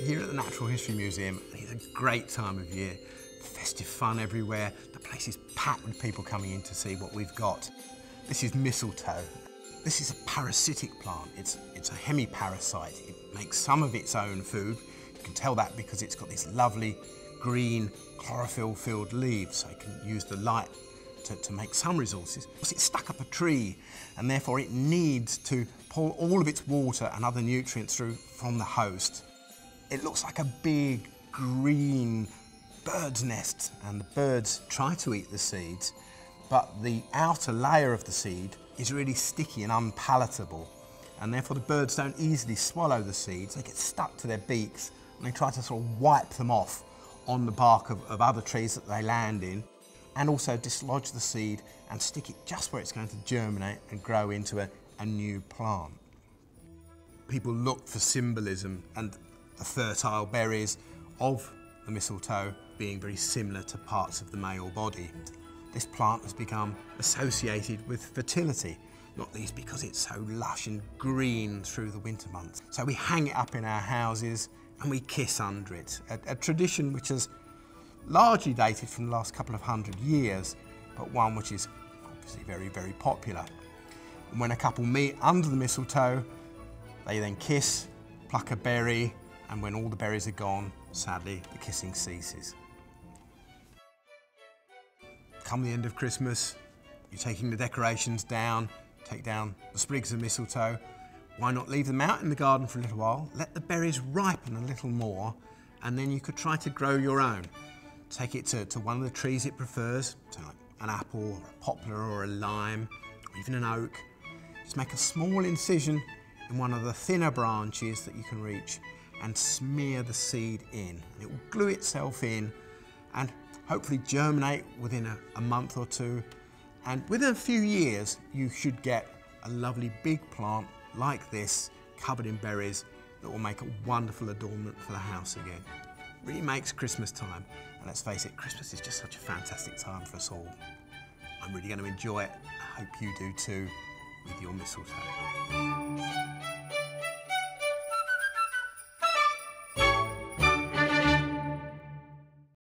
here at the Natural History Museum. It's a great time of year. Festive fun everywhere. The place is packed with people coming in to see what we've got. This is mistletoe. This is a parasitic plant. It's, it's a hemiparasite. It makes some of its own food. You can tell that because it's got these lovely green chlorophyll-filled leaves, so it can use the light to, to make some resources. It's stuck up a tree, and therefore it needs to pull all of its water and other nutrients through from the host. It looks like a big green bird's nest, and the birds try to eat the seeds, but the outer layer of the seed is really sticky and unpalatable, and therefore the birds don't easily swallow the seeds. They get stuck to their beaks, and they try to sort of wipe them off on the bark of, of other trees that they land in, and also dislodge the seed and stick it just where it's going to germinate and grow into a, a new plant. People look for symbolism and the fertile berries of the mistletoe being very similar to parts of the male body. This plant has become associated with fertility, not least because it's so lush and green through the winter months. So we hang it up in our houses and we kiss under it, a, a tradition which has largely dated from the last couple of hundred years, but one which is obviously very, very popular. And when a couple meet under the mistletoe, they then kiss, pluck a berry, and when all the berries are gone, sadly, the kissing ceases. Come the end of Christmas, you're taking the decorations down, take down the sprigs of mistletoe. Why not leave them out in the garden for a little while, let the berries ripen a little more, and then you could try to grow your own. Take it to, to one of the trees it prefers, so like an apple, or a poplar, or a lime, or even an oak. Just make a small incision in one of the thinner branches that you can reach and smear the seed in. And it will glue itself in and hopefully germinate within a, a month or two. And within a few years, you should get a lovely big plant like this, covered in berries, that will make a wonderful adornment for the house again. Really makes Christmas time. And let's face it, Christmas is just such a fantastic time for us all. I'm really going to enjoy it. I hope you do too with your mistletoe.